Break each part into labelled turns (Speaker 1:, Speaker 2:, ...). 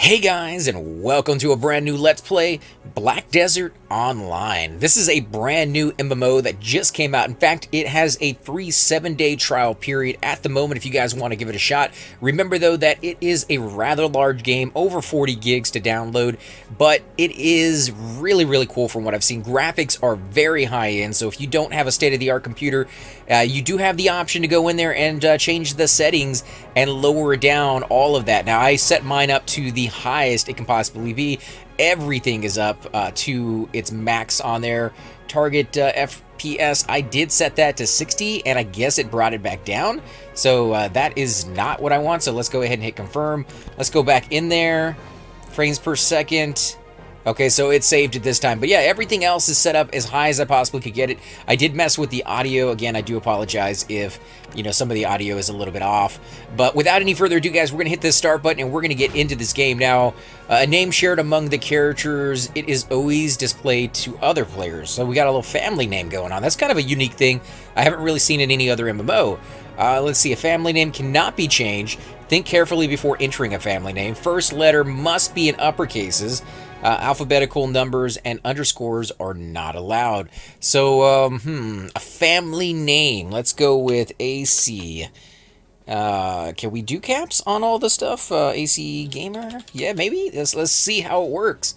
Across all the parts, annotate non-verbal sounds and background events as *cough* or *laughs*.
Speaker 1: Hey guys, and welcome to a brand new Let's Play Black Desert Online. This is a brand new MMO that just came out. In fact, it has a free seven day trial period at the moment if you guys want to give it a shot. Remember though that it is a rather large game, over 40 gigs to download, but it is really, really cool from what I've seen. Graphics are very high end, so if you don't have a state of the art computer, uh, you do have the option to go in there and uh, change the settings and lower down all of that. Now, I set mine up to the highest it can possibly be. Everything is up uh, to its max on there. Target uh, FPS, I did set that to 60, and I guess it brought it back down. So uh, that is not what I want, so let's go ahead and hit confirm. Let's go back in there. Frames per second. Okay, so it saved it this time. But yeah, everything else is set up as high as I possibly could get it. I did mess with the audio. Again, I do apologize if, you know, some of the audio is a little bit off. But without any further ado, guys, we're going to hit this start button and we're going to get into this game. Now, uh, a name shared among the characters, it is always displayed to other players. So we got a little family name going on. That's kind of a unique thing. I haven't really seen in any other MMO. Uh, let's see, a family name cannot be changed. Think carefully before entering a family name. First letter must be in uppercases. Uh, alphabetical numbers and underscores are not allowed. So, um, hmm, a family name. Let's go with AC. Uh, can we do caps on all the stuff? Uh, AC Gamer? Yeah, maybe. Let's, let's see how it works.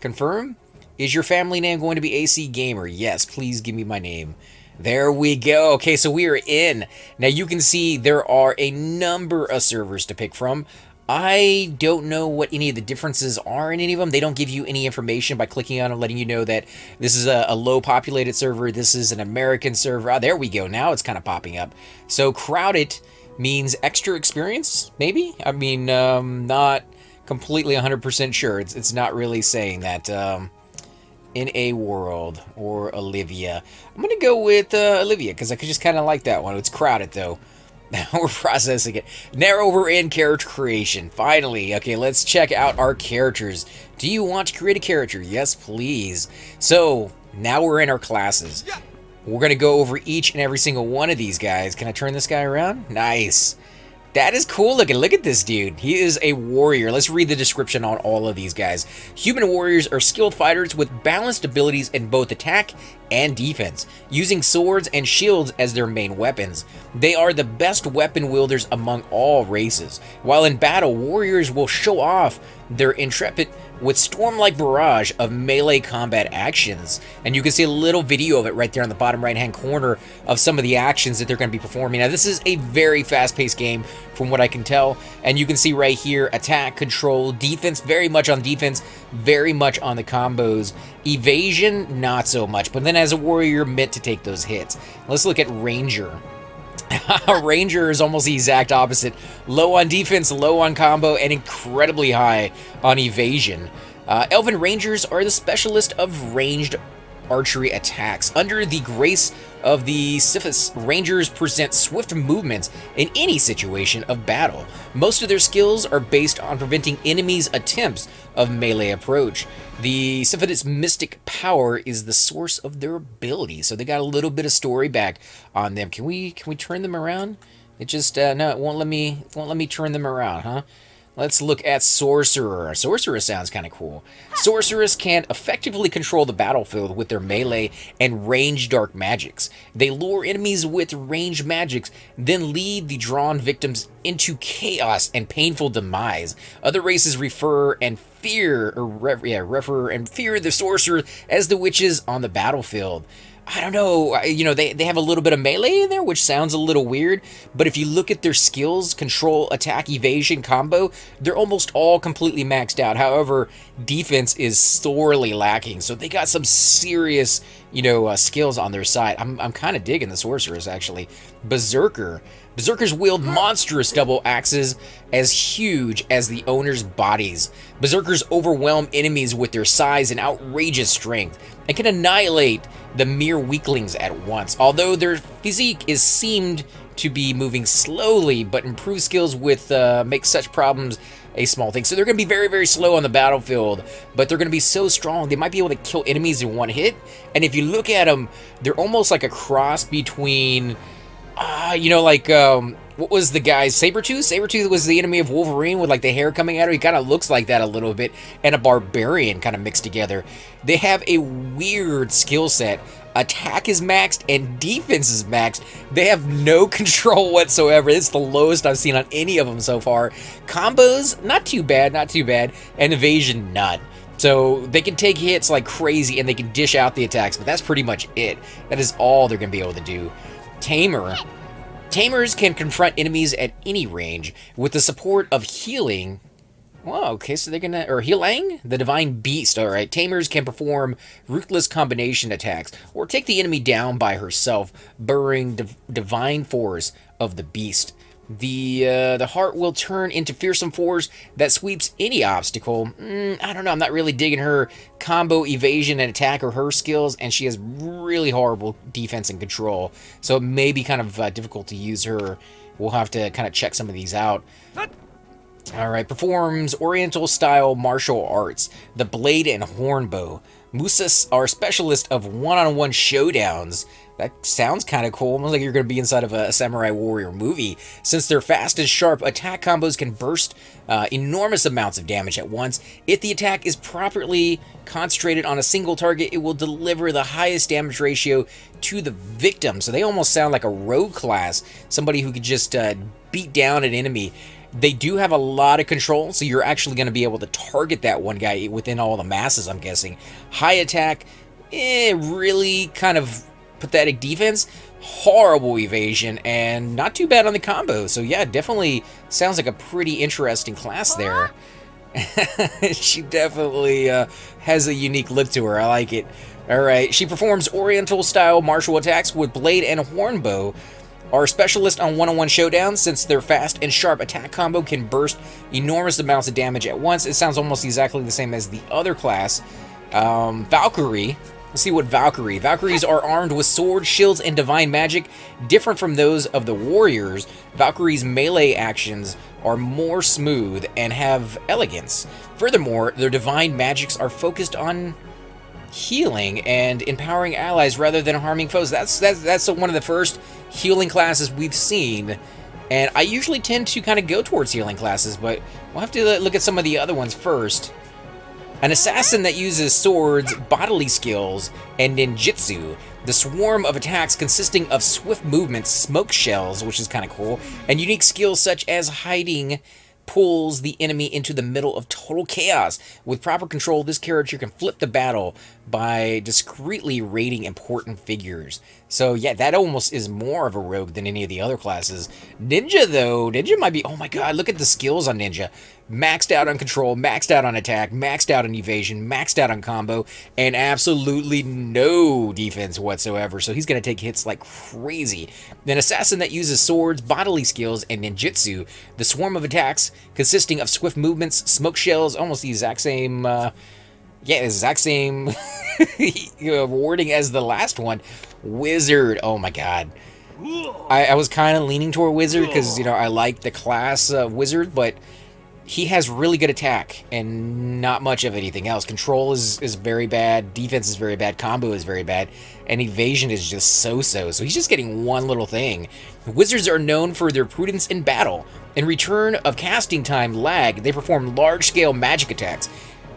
Speaker 1: Confirm. Is your family name going to be AC Gamer? Yes, please give me my name. There we go. Okay, so we are in. Now you can see there are a number of servers to pick from. I don't know what any of the differences are in any of them. They don't give you any information by clicking on them, letting you know that this is a, a low populated server. This is an American server. Ah, there we go. Now it's kind of popping up. So crowded means extra experience, maybe? I mean, um, not completely 100% sure. It's, it's not really saying that. Um, in a world or Olivia. I'm going to go with uh, Olivia because I could just kind of like that one. It's crowded though. Now *laughs* we're processing it. Narrow over in character creation. Finally. Okay, let's check out our characters. Do you want to create a character? Yes, please. So, now we're in our classes. We're going to go over each and every single one of these guys. Can I turn this guy around? Nice. That is cool looking. Look at this dude. He is a warrior. Let's read the description on all of these guys. Human warriors are skilled fighters with balanced abilities in both attack and defense, using swords and shields as their main weapons. They are the best weapon wielders among all races. While in battle, warriors will show off their intrepid with storm-like barrage of melee combat actions. And you can see a little video of it right there on the bottom right-hand corner of some of the actions that they're going to be performing. Now, this is a very fast-paced game from what I can tell. And you can see right here, attack, control, defense, very much on defense, very much on the combos. Evasion, not so much. But then as a warrior, you're meant to take those hits. Let's look at Ranger. *laughs* Ranger is almost the exact opposite. Low on defense, low on combo, and incredibly high on evasion. Uh, Elven Rangers are the specialist of ranged archery attacks. Under the grace of the Sithis, Rangers present swift movements in any situation of battle. Most of their skills are based on preventing enemies' attempts of melee approach. The Sithis mystic power is the source of their ability, so they got a little bit of story back on them. Can we can we turn them around? It just uh, no, it won't let me won't let me turn them around, huh? Let's look at Sorcerer. Sorcerer sounds kind of cool. Sorcerers can effectively control the battlefield with their melee and ranged dark magics. They lure enemies with ranged magics, then lead the drawn victims into chaos and painful demise. Other races refer and fear, or yeah, refer and fear the sorcerer as the witches on the battlefield. I don't know, you know, they, they have a little bit of melee in there, which sounds a little weird, but if you look at their skills, control, attack, evasion, combo, they're almost all completely maxed out. However, defense is sorely lacking, so they got some serious, you know, uh, skills on their side. I'm, I'm kind of digging the Sorcerers, actually. Berserker. Berserkers wield monstrous double axes as huge as the owner's bodies. Berserkers overwhelm enemies with their size and outrageous strength, and can annihilate the mere weaklings at once. Although their physique is seemed to be moving slowly, but improved skills with uh, make such problems a small thing. So they're going to be very, very slow on the battlefield, but they're going to be so strong. They might be able to kill enemies in one hit. And if you look at them, they're almost like a cross between uh, you know, like um, what was the guy? Sabretooth? Sabretooth was the enemy of Wolverine with like the hair coming out of He kind of looks like that a little bit. And a barbarian kind of mixed together. They have a weird skill set. Attack is maxed and defense is maxed. They have no *laughs* control whatsoever. It's the lowest I've seen on any of them so far. Combos, not too bad, not too bad. And evasion, none. So they can take hits like crazy and they can dish out the attacks, but that's pretty much it. That is all they're going to be able to do. Tamer Tamers can confront enemies at any range with the support of healing. Well, okay, so they're gonna, or healing? The Divine Beast, alright. Tamers can perform ruthless combination attacks, or take the enemy down by herself, burrowing div Divine Force of the Beast. The uh, the heart will turn into fearsome force that sweeps any obstacle. Mm, I don't know. I'm not really digging her combo evasion and attack or her skills, and she has really horrible defense and control. So it may be kind of uh, difficult to use her. We'll have to kind of check some of these out. All right, performs Oriental style martial arts, the blade and horn bow. Musas are specialists of one-on-one -on -one showdowns that sounds kind of cool, almost like you're going to be inside of a, Samurai Warrior movie. Since their fast and sharp attack combos can burst uh, enormous amounts of damage at once, if the attack is properly concentrated on a single target, it will deliver the highest damage ratio to the victim. So they almost sound like a rogue class, somebody who could just uh, beat down an enemy. They do have a lot of control, so you're actually going to be able to target that one guy within all the masses, I'm guessing. High attack, eh, really kind of pathetic defense, horrible evasion, and not too bad on the combo. So yeah, definitely sounds like a pretty interesting class there. *laughs* she definitely uh, has a unique look to her. I like it. All right, she performs Oriental-style martial attacks with blade and horn bow. Our specialist on one-on-one showdowns, since their fast and sharp attack combo can burst enormous amounts of damage at once. It sounds almost exactly the same as the other class. Um, Valkyrie Let's see what Valkyrie. Valkyries are armed with swords, shields, and divine magic. Different from those of the warriors, Valkyrie's melee actions are more smooth and have elegance. Furthermore, their divine magics are focused on healing and empowering allies rather than harming foes. That's that's that's one of the first healing classes we've seen. And I usually tend to kind of go towards healing classes, but we'll have to look at some of the other ones first. An assassin that uses swords, bodily skills, and ninjutsu. The swarm of attacks consisting of swift movements, smoke shells, which is kind of cool, and unique skills such as hiding pulls the enemy into the middle of total chaos. With proper control, this character can flip the battle by discreetly raiding important figures. So yeah, that almost is more of a rogue than any of the other classes. Ninja though, Ninja might be, oh my god, look at the skills on Ninja. Maxed out on control, maxed out on attack, maxed out on evasion, maxed out on combo, and absolutely no defense whatsoever. So he's going to take hits like crazy. An assassin that uses swords, bodily skills, and ninjutsu. The swarm of attacks consisting of swift movements, smoke shells, almost the exact same... Uh, yeah, exact same *laughs* wording as the last one. Wizard. Oh my god. I, I was kind of leaning toward Wizard because, you know, I like the class of Wizard, but he has really good attack and not much of anything else. Control is, is very bad, defense is very bad, combo is very bad, and evasion is just so-so. So he's just getting one little thing. Wizards are known for their prudence in battle. In return of casting time lag, they perform large-scale magic attacks.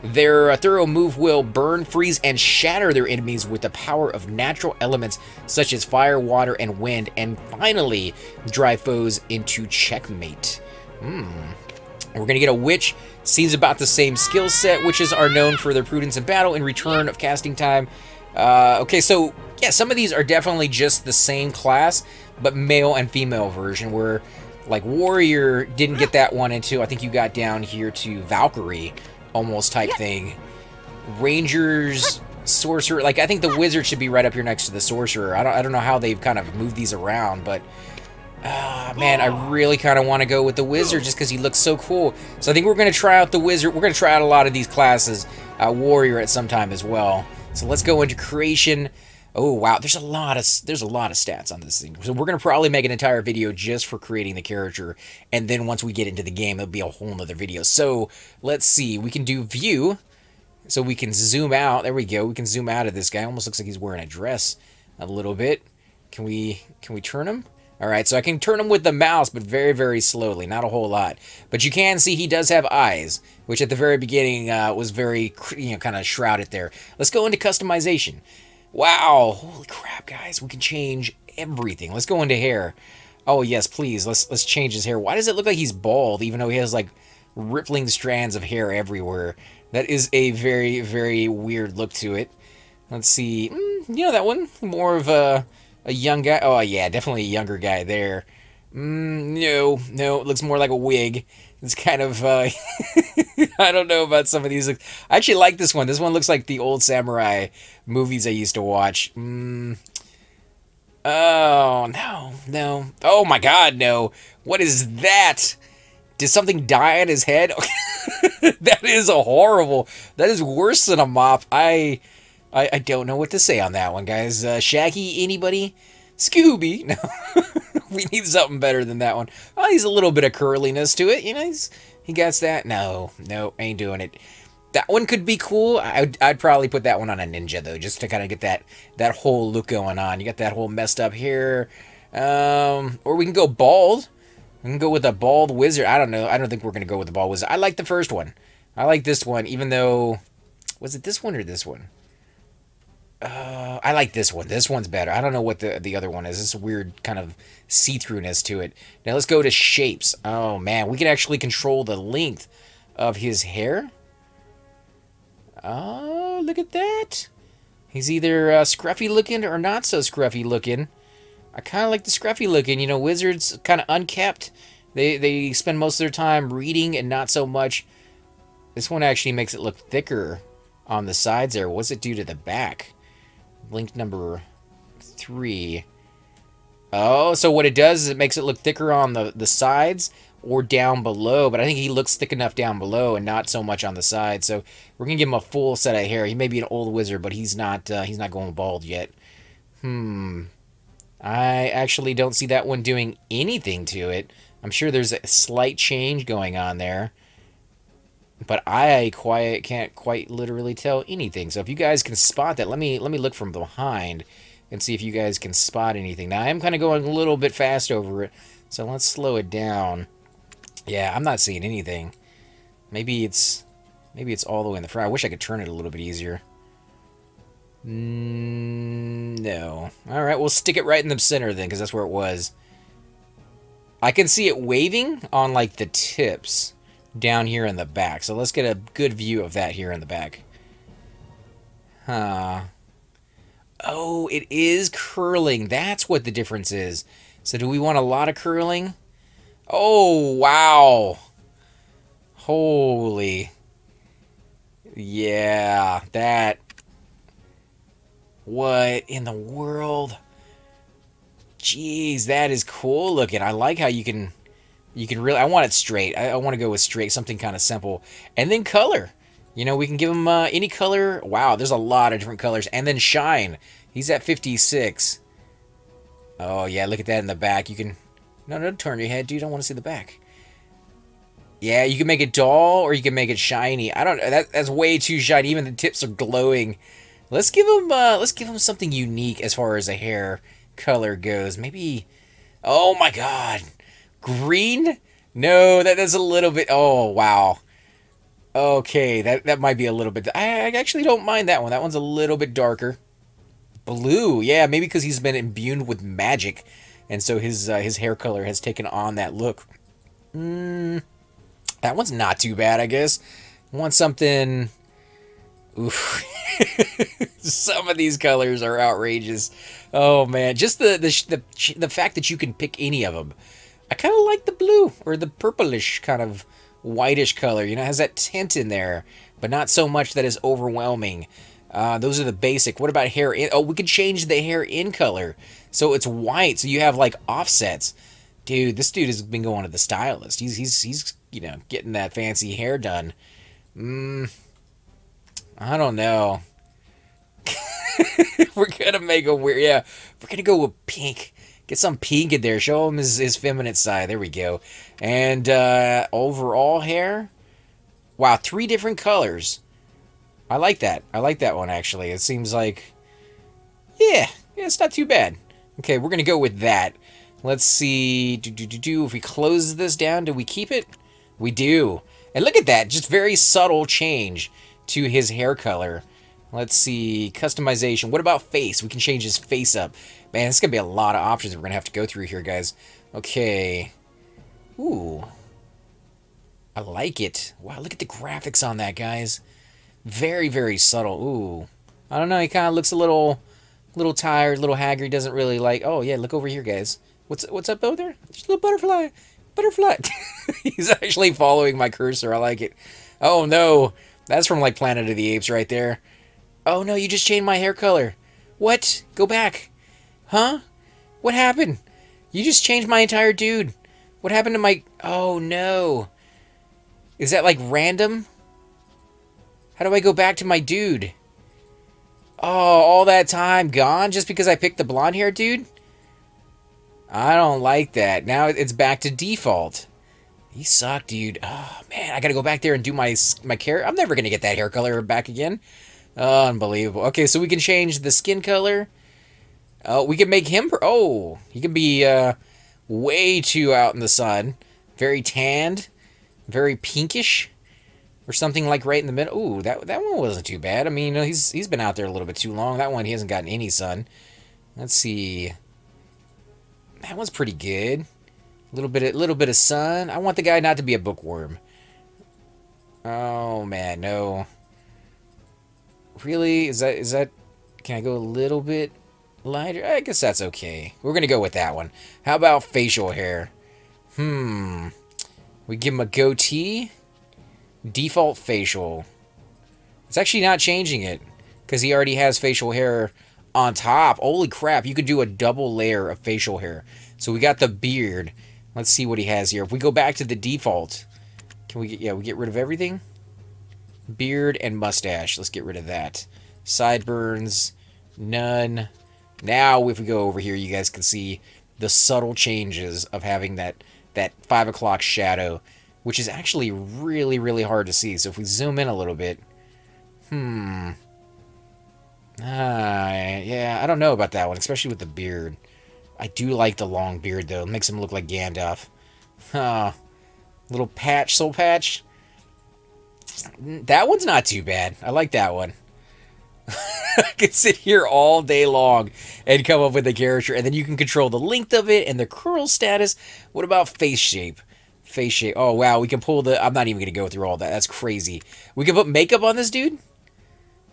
Speaker 1: Their uh, thorough move will burn, freeze, and shatter their enemies with the power of natural elements such as fire, water, and wind, and finally drive foes into checkmate. Hmm. We're going to get a witch. Seems about the same skill set. Witches are known for their prudence in battle in return of casting time. Uh, okay, so yeah, some of these are definitely just the same class, but male and female version. Where like warrior didn't get that one into. I think you got down here to Valkyrie almost type thing. Rangers, sorcerer, like I think the wizard should be right up here next to the sorcerer. I don't, I don't know how they've kind of moved these around, but uh, man, I really kind of want to go with the wizard just because he looks so cool. So I think we're going to try out the wizard. We're going to try out a lot of these classes, uh, warrior at some time as well. So let's go into creation. Oh wow, there's a lot of there's a lot of stats on this thing. So we're gonna probably make an entire video just for creating the character, and then once we get into the game, it'll be a whole nother video. So let's see, we can do view, so we can zoom out. There we go. We can zoom out of this guy. Almost looks like he's wearing a dress a little bit. Can we can we turn him? All right, so I can turn him with the mouse, but very, very slowly, not a whole lot. But you can see he does have eyes, which at the very beginning uh, was very, you know, kind of shrouded there. Let's go into customization. Wow, holy crap, guys, we can change everything. Let's go into hair. Oh yes, please. Let's let's change his hair. Why does it look like he's bald, even though he has like rippling strands of hair everywhere? That is a very very weird look to it. Let's see. Mm, you know that one more of a a young guy. Oh yeah, definitely a younger guy there. Mm, no, no, it looks more like a wig. It's kind of, uh, *laughs* I don't know about some of these. I actually like this one. This one looks like the old samurai movies I used to watch. Mm, Oh, no, no. Oh my god, no. What is that? Did something die on his head? *laughs* that is a horrible. That is worse than a mop. I, I, I don't know what to say on that one, guys. Uh, Shaggy, anybody? Scooby? *laughs* No. *laughs* we need something better than that one. Oh, he's a little bit of curliness to it. You know, he's, he gets that. No, no, ain't doing it. That one could be cool. I'd, I'd probably put that one on a ninja though, just to kind of get that that whole look going on. You got that whole messed up here, um, or we can go bald. We can go with a bald wizard. I don't know. I don't think we're gonna go with the bald wizard. I like the first one. I like this one, even though was it this one or this one? Uh, I like this one. This one's better. I don't know what the the other one is. This weird kind of see-throughness to it. Now let's go to shapes. Oh man, we can actually control the length of his hair. Oh, look at that. He's either uh, scruffy looking or not so scruffy looking. I kind of like the scruffy looking. You know, wizards kind of unkept. They, they spend most of their time reading and not so much. This one actually makes it look thicker on the sides there. What's it do to the back? Link number three. Oh, so what it does is it makes it look thicker on the, the sides or down below, but I think he looks thick enough down below and not so much on the side. So we're gonna give him a full set of hair. He may be an old wizard, but he's not uh, he's not going bald yet. Hmm. I actually don't see that one doing anything to it. I'm sure there's a slight change going on there. But I quite can't quite literally tell anything. So if you guys can spot that, let me let me look from behind and see if you guys can spot anything. Now I am kind of going a little bit fast over it, so let's slow it down. Yeah, I'm not seeing anything. Maybe it's maybe it's all the way in the front. I wish I could turn it a little bit easier. Mm, no. All right, we'll stick it right in the center then, because that's where it was. I can see it waving on like the tips down here in the back. So let's get a good view of that here in the back. Huh. Oh, it is curling. That's what the difference is. So do we want a lot of curling? Oh, wow. Holy. Yeah, that. What in the world? Jeez, that is cool looking. I like how you can, you can really, I want it straight. I, I want to go with straight, something kind of simple. And then color. You know, we can give him uh, any color. Wow, there's a lot of different colors. And then shine. He's at 56. Oh, yeah, look at that in the back. You can no, no, turn your head, dude. I don't want to see the back. Yeah, you can make it dull or you can make it shiny. I don't know. That, that's way too shiny. Even the tips are glowing. Let's give him uh, let's give him something unique as far as a hair color goes. Maybe Oh my god. Green? No, that is a little bit Oh, wow. Okay, that that might be a little bit I, I actually don't mind that one. That one's a little bit darker. Blue. Yeah, maybe because he's been imbued with magic and so his uh, his hair color has taken on that look. Mm, that one's not too bad, I guess. I want something. Oof. *laughs* Some of these colors are outrageous. Oh man, just the the the the fact that you can pick any of them. I kind of like the blue or the purplish kind of whitish color. You know, has that tint in there, but not so much that is overwhelming. Uh, those are the basic. What about hair in? Oh, we could change the hair in color. So it's white, so you have like offsets. Dude, this dude has been going to the stylist. He's he's he's you know getting that fancy hair done. Mm, I don't know. *laughs* we're gonna make a weird. Yeah, we're gonna go with pink. Get some pink in there. Show him his, his feminine side. There we go. And uh, overall hair. Wow, three different colors. I like that. I like that one actually. It seems like, yeah, yeah, it's not too bad. Okay, we're going to go with that. Let's see. Do, do, do, do. If we close this down, do we keep it? We do. And look at that. Just very subtle change to his hair color. Let's see. Customization. What about face? We can change his face up. Man, it's going to be a lot of options we're going to have to go through here, guys. Okay. Ooh. I like it. Wow, look at the graphics on that, guys. Very, very subtle. Ooh. I don't know. He kind of looks a little, little tired, little haggard. Doesn't really like... Oh, yeah, look over here, guys. What's what's up over there? There's a little butterfly. Butterfly. *laughs* He's actually following my cursor. I like it. Oh, no. That's from, like, Planet of the Apes right there. Oh, no, you just changed my hair color. What? Go back. Huh? What happened? You just changed my entire dude. What happened to my... Oh, no. Is that, like, random? How do I go back to my dude? Oh, all that time gone just because I picked the blonde hair dude? I don't like that. Now it's back to default. You suck, dude. Oh, man, I gotta go back there and do my my care. I'm never gonna get that hair color back again. Oh, unbelievable. Okay, so we can change the skin color. Oh, we can make him... Oh, he can be uh, way too out in the sun. Very tanned. Very pinkish. Or something like right in the middle. Ooh, that, that one wasn't too bad. I mean, you know, he's he's been out there a little bit too long. That one, he hasn't gotten any sun. Let's see. That one's pretty good. A little bit, a little bit of sun. I want the guy not to be a bookworm. Oh man, no. Really? Is that is that? Can I go a little bit lighter? I guess that's okay. We're gonna go with that one. How about facial hair? Hmm. We give him a goatee. Default facial. It's actually not changing it because he already has facial hair on top. Holy crap, you could do a double layer of facial hair. So we got the beard. Let's see what he has here. If we go back to the default, can we get, yeah, we get rid of everything? Beard and mustache. Let's get rid of that. Sideburns, none. Now, if we go over here, you guys can see the subtle changes of having that, that 5 o'clock shadow, which is actually really, really hard to see. So if we zoom in a little bit, hmm, uh, yeah, I don't know about that one, especially with the beard. I do like the long beard, though. It makes him look like Gandalf. Huh. Little patch, soul patch. That one's not too bad. I like that one. *laughs* I could sit here all day long and come up with a character, and then you can control the length of it and the curl status. What about face shape? Face shape. Oh, wow. We can pull the... I'm not even going to go through all that. That's crazy. We can put makeup on this dude?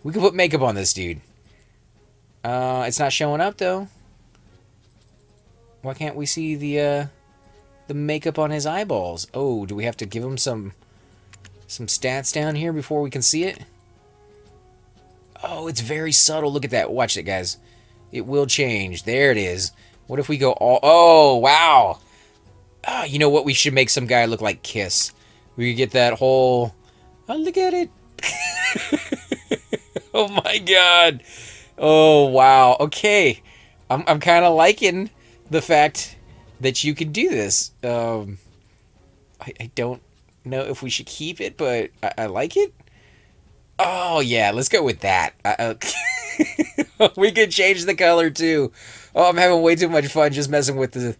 Speaker 1: We can put makeup on this dude. Uh, it's not showing up though. Why can't we see the uh, the makeup on his eyeballs? Oh, do we have to give him some some stats down here before we can see it? Oh, it's very subtle. Look at that. Watch it, guys. It will change. There it is. What if we go all... Oh, wow. Ah, you know what? We should make some guy look like Kiss. We could get that whole... Oh, look at it. *laughs* oh, my God. Oh, wow. Okay. I'm, I'm kind of liking the fact that you can do this. Um, I, I don't know if we should keep it, but I, I like it. Oh, yeah. Let's go with that. Uh, *laughs* we could change the color, too. Oh, I'm having way too much fun just messing with the...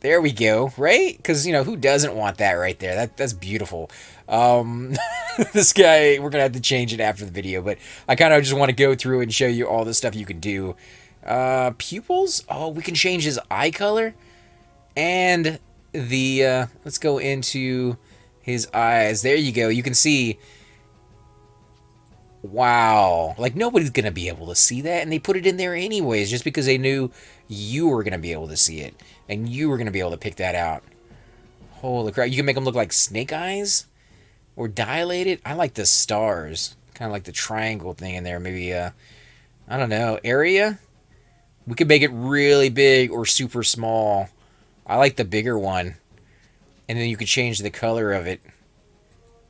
Speaker 1: There we go, right? Because, you know, who doesn't want that right there? That That's beautiful. Um, *laughs* this guy, we're to have to change it after the video, but I kind of just want to go through and show you all the stuff you can do. Uh, pupils? Oh, we can change his eye color. And the, uh, let's go into his eyes. There you go. You can see, wow. Like, nobody's going to be able to see that, and they put it in there anyways, just because they knew you were going to be able to see it, and you were going to be able to pick that out. Holy crap. You can make them look like snake eyes? or dilated. I like the stars, kind of like the triangle thing in there. Maybe uh, I don't know area. We could make it really big or super small. I like the bigger one, and then you could change the color of it.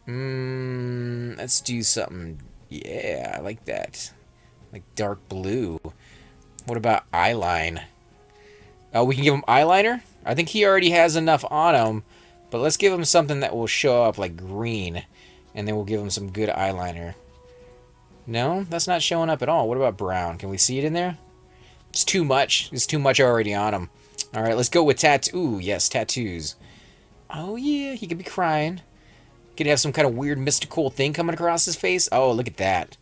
Speaker 1: Mm, let's do something. Yeah, I like that. Like dark blue. What about eyeline? Oh, we can give him eyeliner? I think he already has enough on him but let's give him something that will show up like green. And then we'll give him some good eyeliner. No, that's not showing up at all. What about brown? Can we see it in there? It's too much. It's too much already on him. All right, let's go with tattoo. Ooh, yes, tattoos. Oh, yeah, he could be crying. Could have some kind of weird mystical thing coming across his face. Oh, look at that.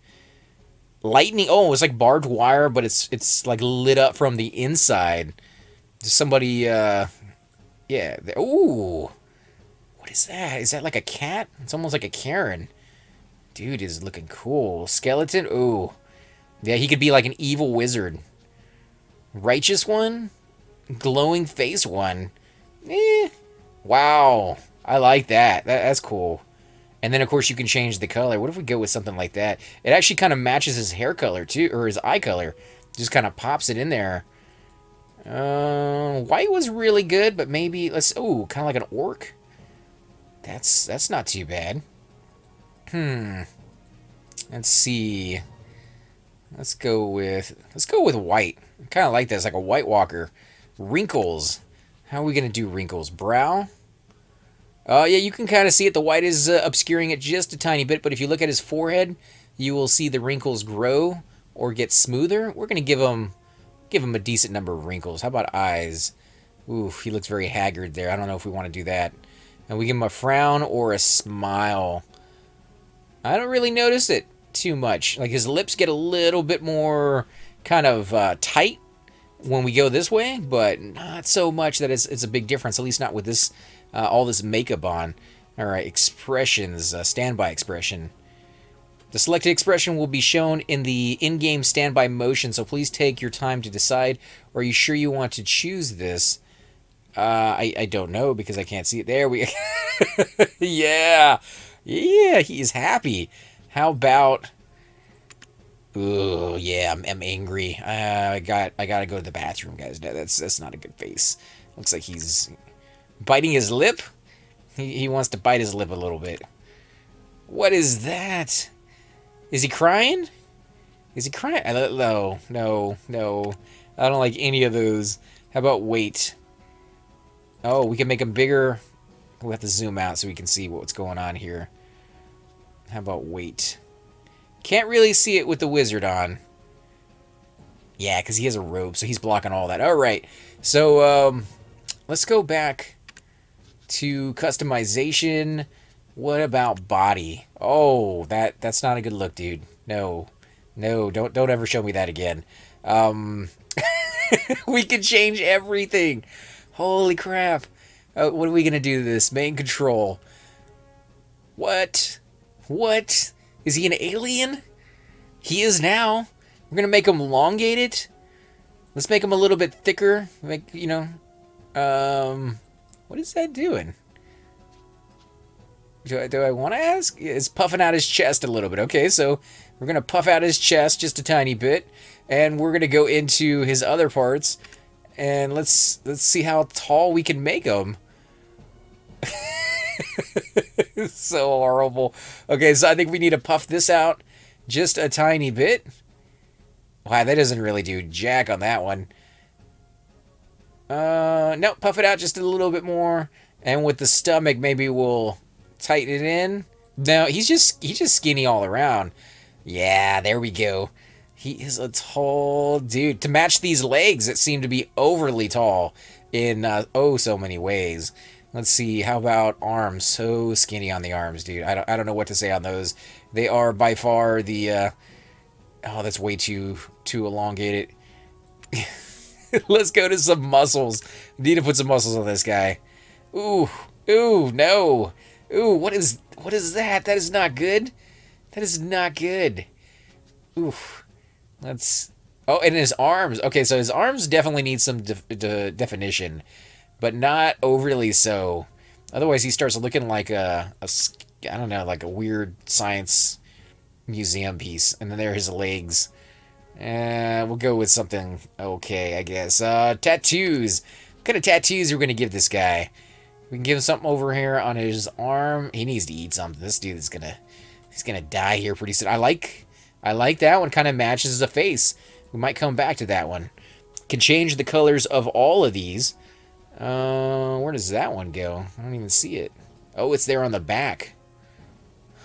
Speaker 1: Lightning. Oh, it's like barbed wire, but it's it's like lit up from the inside. Somebody, uh, yeah. Ooh. What is that? Is that like a cat? It's almost like a Karen. Dude is looking cool. Skeleton? Ooh. Yeah, he could be like an evil wizard. Righteous one? Glowing face one? Eh. Wow. I like that. that. That's cool. And then, of course, you can change the color. What if we go with something like that? It actually kind of matches his hair color, too, or his eye color. Just kind of pops it in there. Uh, white was really good, but maybe, let's, oh, kind of like an orc. That's, that's not too bad. Hmm. Let's see. Let's go with, let's go with white. Kind of like this, like a White Walker. Wrinkles. How are we going to do wrinkles? Brow? Uh, yeah, you can kind of see it. The white is uh, obscuring it just a tiny bit, but if you look at his forehead, you will see the wrinkles grow or get smoother. We're going to give him give him a decent number of wrinkles. How about eyes? Ooh, he looks very haggard there. I don't know if we want to do that. And we give him a frown or a smile. I don't really notice it too much. Like his lips get a little bit more kind of uh, tight when we go this way, but not so much that it's, it's a big difference, at least not with this uh, all this makeup on. All right, expressions, uh, standby expression. The selected expression will be shown in the in-game standby motion, so please take your time to decide. Are you sure you want to choose this? Uh, I, I don't know because I can't see it. There we *laughs* Yeah. Yeah, he is happy. How about... Oh, yeah, I'm, I'm angry. Uh, I got I gotta go to the bathroom, guys. That's that's not a good face. Looks like he's Biting his lip? He, he wants to bite his lip a little bit. What is that? Is he crying? Is he crying? No, no, no. I don't like any of those. How about weight? Oh, we can make him bigger. We'll have to zoom out so we can see what's going on here. How about weight? Can't really see it with the wizard on. Yeah, because he has a robe, so he's blocking all that. All right, so um, let's go back to customization. What about body? Oh, that that's not a good look, dude. No, no, don't don't ever show me that again. Um, *laughs* we can change everything. Holy crap! Uh, what are we gonna do to this main control? What? What? Is he an alien? He is now. We're gonna make him elongated. Let's make him a little bit thicker. Make you know. Um, what is that doing? Do I, do I want to ask? It's puffing out his chest a little bit. Okay, so we're going to puff out his chest just a tiny bit. And we're going to go into his other parts. And let's let's see how tall we can make him. *laughs* so horrible. Okay, so I think we need to puff this out just a tiny bit. Wow, that doesn't really do jack on that one. Uh, no, puff it out just a little bit more. And with the stomach, maybe we'll tighten it in. No, he's just he's just skinny all around. Yeah, there we go. He is a tall dude. To match these legs that seem to be overly tall in uh, oh so many ways. Let's see. How about arms? So skinny on the arms, dude. I don't, I don't know what to say on those. They are by far the. Uh, oh, that's way too too elongated. *laughs* *laughs* Let's go to some muscles. Need to put some muscles on this guy. Ooh, ooh, no. Ooh, what is what is that? That is not good. That is not good. Ooh, let's. Oh, and his arms. Okay, so his arms definitely need some de de definition, but not overly so. Otherwise, he starts looking like a, a I don't know, like a weird science museum piece. And then there are his legs. Uh, we'll go with something okay, I guess. Uh, tattoos. What kind of tattoos are we going to give this guy? We can give him something over here on his arm. He needs to eat something. This dude is going to... He's going to die here pretty soon. I like... I like that one. Kind of matches the face. We might come back to that one. Can change the colors of all of these. Uh, where does that one go? I don't even see it. Oh, it's there on the back.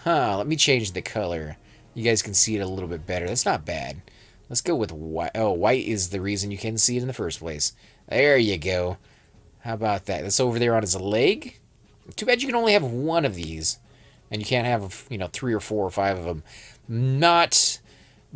Speaker 1: Huh, let me change the color. You guys can see it a little bit better. That's not bad. Let's go with white. Oh, white is the reason you can see it in the first place. There you go. How about that? That's over there on his leg. Too bad you can only have one of these. And you can't have, you know, three or four or five of them. Not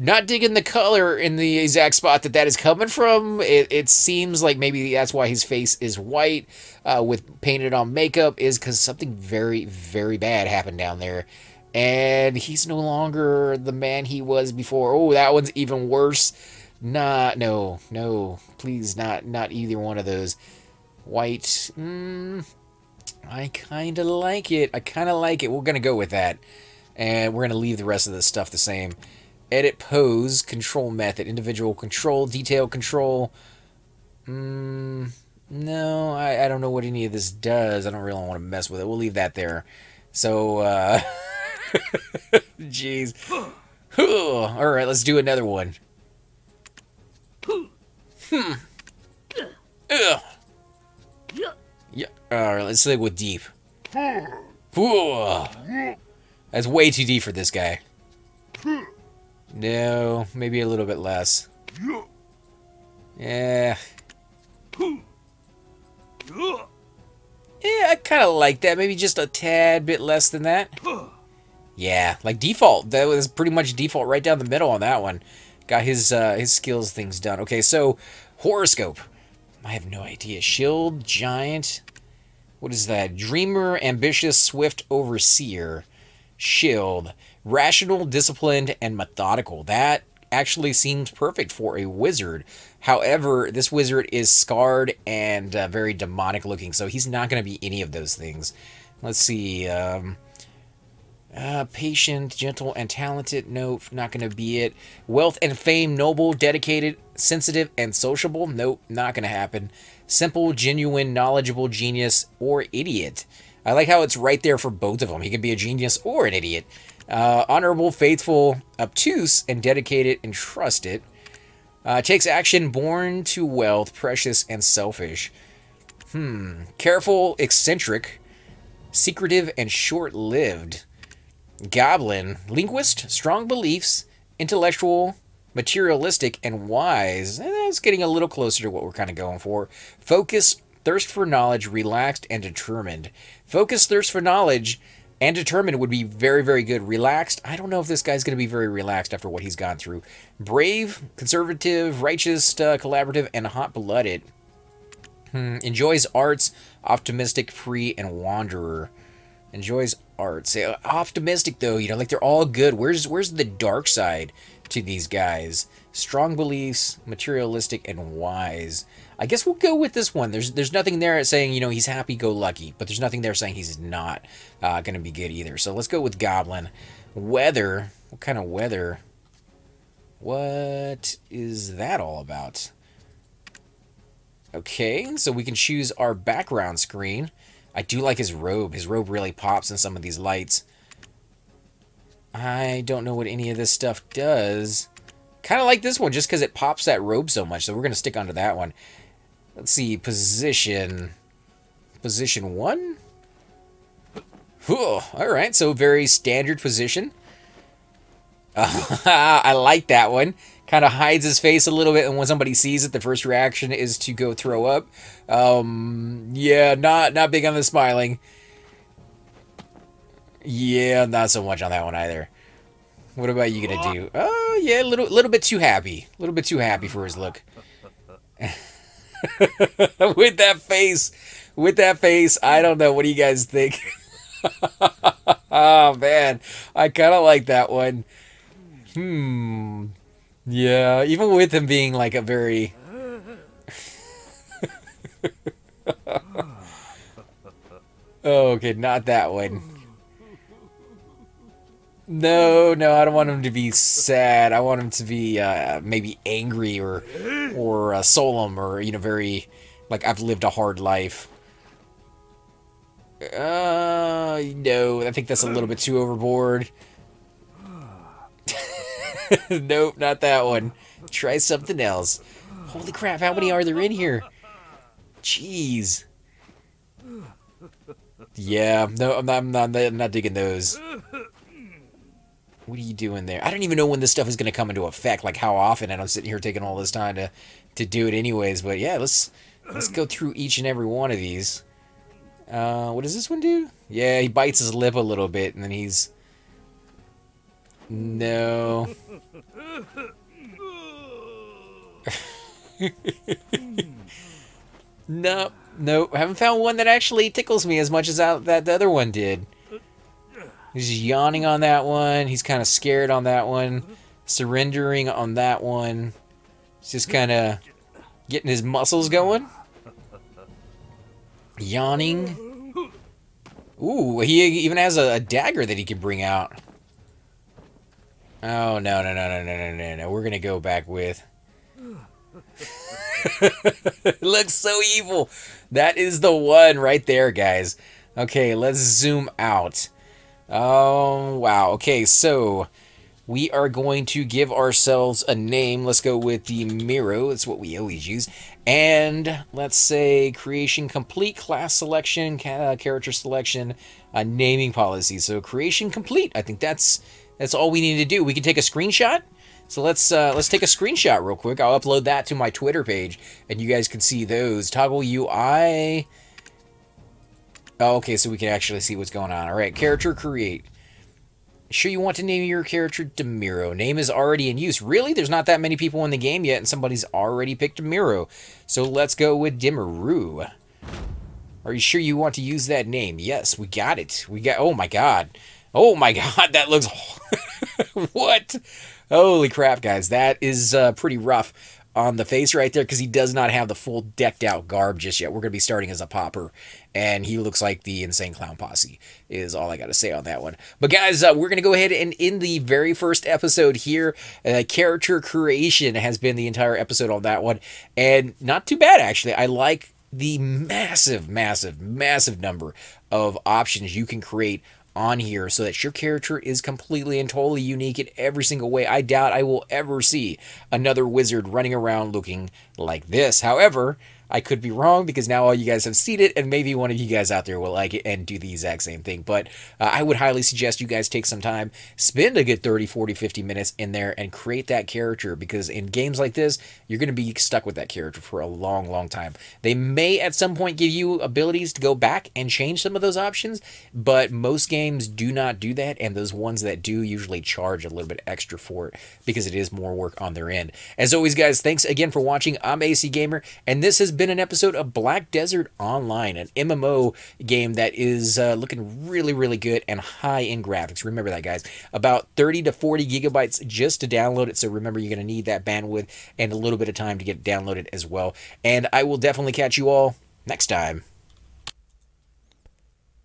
Speaker 1: not digging the color in the exact spot that that is coming from. It, it seems like maybe that's why his face is white uh, with painted on makeup is because something very, very bad happened down there. And he's no longer the man he was before. Oh, that one's even worse. Nah, no, no, please, not, not either one of those. White, mm, I kind of like it. I kind of like it. We're going to go with that. And we're going to leave the rest of this stuff the same. Edit pose, control method, individual control, detail control. Mm, no, I, I don't know what any of this does. I don't really want to mess with it. We'll leave that there. So, uh... *laughs* *laughs* Jeez. Alright, let's do another one. Hmm. Yeah. Alright, let's stick with deep. That's way too deep for this guy. No, maybe a little bit less. Yeah. Yeah, I kind of like that. Maybe just a tad bit less than that. Yeah, like default. That was pretty much default right down the middle on that one. Got his uh, his skills things done. Okay, so horoscope. I have no idea. Shield, giant. What is that? Dreamer, ambitious, swift, overseer. Shield. Rational, disciplined, and methodical. That actually seems perfect for a wizard. However, this wizard is scarred and uh, very demonic looking, so he's not going to be any of those things. Let's see. Um, uh, patient, gentle, and talented. Nope, not to be it. Wealth and fame, noble, dedicated, sensitive, and sociable. Nope, not to happen. Simple, genuine, knowledgeable, genius, or idiot. I like how it's right there for both of them. He can be a genius or an idiot. Uh, honorable, faithful, obtuse, and dedicated and trusted. Uh, takes action, born to wealth, precious, and selfish. Hmm. Careful, eccentric, secretive, and short-lived. Goblin, linguist, strong beliefs, intellectual, materialistic, and wise. Eh, that's getting a little closer to what we're kind of going for. Focus, thirst for knowledge, relaxed, and determined. Focus, thirst for knowledge, and determined would be very, very good. Relaxed, I don't know if this guy's going to be very relaxed after what he's gone through. Brave, conservative, righteous, uh, collaborative, and hot-blooded. Hmm. Enjoys arts, optimistic, free, and wanderer. Enjoys arts. Optimistic though, you know, like they're all good. Where's where's the dark side to these guys? Strong beliefs, materialistic, and wise. I guess we'll go with this one. There's there's nothing there saying you know he's happy-go-lucky, but there's nothing there saying he's not uh, going to be good either. So let's go with Goblin. Weather. What kind of weather? What is that all about? Okay, so we can choose our background screen. I do like his robe. His robe really pops in some of these lights. I don't know what any of this stuff does. Kind of like this one, just because it pops that robe so much, so we're going to stick onto that one. Let's see, position... Position 1? Alright, so very standard position. *laughs* I like that one kind of hides his face a little bit, and when somebody sees it, the first reaction is to go throw up. Um, yeah, not not big on the smiling. Yeah, not so much on that one either. What about you gonna do? Oh yeah, a little little bit too happy. A little bit too happy for his look. *laughs* with that face, with that face, I don't know. What do you guys think? *laughs* oh man, I kind of like that one. Hmm. Yeah, even with him being like a very. oh, *laughs* okay, not that one. No, no, I don't want him to be sad. I want him to be uh, maybe angry or or uh, solemn or you know very like I've lived a hard life. Uh, no, I think that's a little bit too overboard. *laughs* *laughs* nope, not that one. Try something else. Holy crap, how many are there in here? Jeez. Yeah, no, I'm not, I'm not, I'm not digging those. What are you doing there? I don't even know when this stuff is going to come into effect, like how often, and I'm sitting here taking all this time to, to do it anyways. But yeah, let's let's go through each and every one of these. Uh, what does this one do? Yeah, he bites his lip a little bit, and then he's... No. no, no, haven't found one that actually tickles me as much as that, that the other one did. He's yawning on that one. He's kind of scared on that one. Surrendering on that one. He's just kind of getting his muscles going. Yawning. Ooh, he even has a, a dagger that he can bring out. Oh, no, no, no, no, no, no, no, no. We're going to go back with... *laughs* looks so evil. That is the one right there, guys. Okay, let's zoom out. Oh, wow. Okay, so we are going to give ourselves a name. Let's go with Demiro. That's what we always use. And let's say creation complete, class selection, character selection, uh, naming policy. So creation complete. I think that's that's all we need to do. We can take a screenshot. So let's uh, let's take a screenshot real quick. I'll upload that to my Twitter page, and you guys can see those. Toggle UI. Oh, okay, so we can actually see what's going on. All right, character create. Sure you want to name your character Demiro. Name is already in use. Really? There's not that many people in the game yet, and somebody's already picked Demiro. So let's go with Demiru. Are you sure you want to use that name? Yes, we got it. We got... Oh, my God. Oh, my *laughs* God. That looks... *laughs* what? Holy crap, guys. That is uh, pretty rough on the face right there because he does not have the full decked out garb just yet. We're going to be starting as a popper, and he looks like the Insane Clown Posse, is all I got to say on that one. But guys, uh, we're going to go ahead and in the very first episode here, uh, character creation has been the entire episode on that one, and not too bad actually. I like the massive, massive, massive number of options you can create on here so that your character is completely and totally unique in every single way. I doubt I will ever see another wizard running around looking like this. However, I could be wrong because now all you guys have seen it, and maybe one of you guys out there will like it and do the exact same thing. But uh, I would highly suggest you guys take some time, spend a good 30, 40, 50 minutes in there and create that character because in games like this, you're going to be stuck with that character for a long, long time. They may at some point give you abilities to go back and change some of those options, but most games do not do that, and those ones that do usually charge a little bit extra for it because it is more work on their end. As always, guys, thanks again for watching. I'm AC Gamer, and this has been an episode of Black Desert Online, an MMO game that is uh, looking really, really good and high in graphics. Remember that, guys. About 30 to 40 gigabytes just to download it. So remember, you're going to need that bandwidth and a little bit of time to get it downloaded as well. And I will definitely catch you all next time.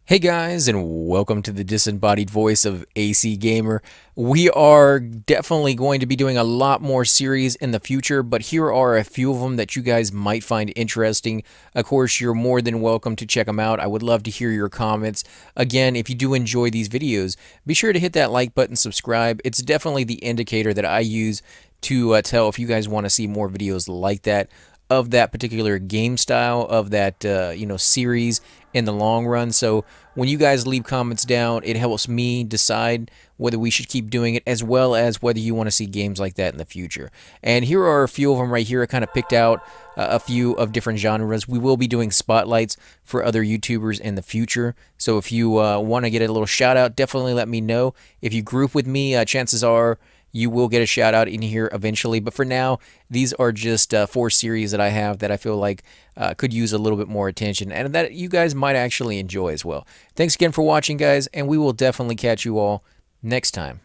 Speaker 1: Hey guys, and welcome to the disembodied voice of AC Gamer. We are definitely going to be doing a lot more series in the future, but here are a few of them that you guys might find interesting. Of course, you're more than welcome to check them out. I would love to hear your comments. Again, if you do enjoy these videos, be sure to hit that like button, subscribe. It's definitely the indicator that I use to uh, tell if you guys want to see more videos like that of that particular game style of that uh, you know series in the long run. So when you guys leave comments down it helps me decide whether we should keep doing it as well as whether you want to see games like that in the future. And here are a few of them right here. I kind of picked out uh, a few of different genres. We will be doing spotlights for other YouTubers in the future. So if you uh, want to get a little shout out definitely let me know. If you group with me uh, chances are you will get a shout out in here eventually. But for now, these are just uh, four series that I have that I feel like uh, could use a little bit more attention and that you guys might actually enjoy as well. Thanks again for watching, guys, and we will definitely catch you all next time.